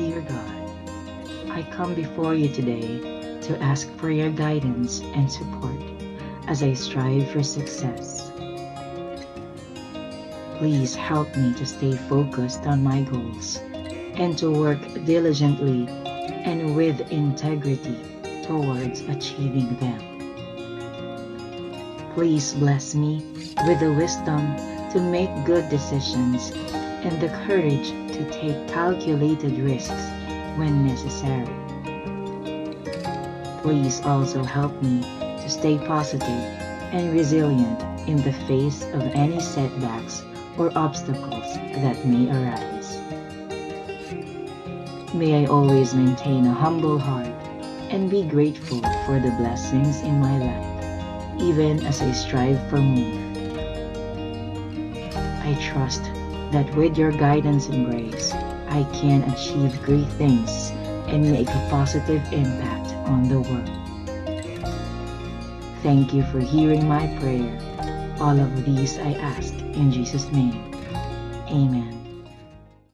Dear God, I come before you today to ask for your guidance and support as I strive for success. Please help me to stay focused on my goals and to work diligently and with integrity towards achieving them. Please bless me with the wisdom to make good decisions and the courage to take calculated risks when necessary. Please also help me to stay positive and resilient in the face of any setbacks or obstacles that may arise. May I always maintain a humble heart and be grateful for the blessings in my life, even as I strive for more. I trust that with your guidance and grace, I can achieve great things and make a positive impact on the world. Thank you for hearing my prayer. All of these I ask in Jesus' name. Amen.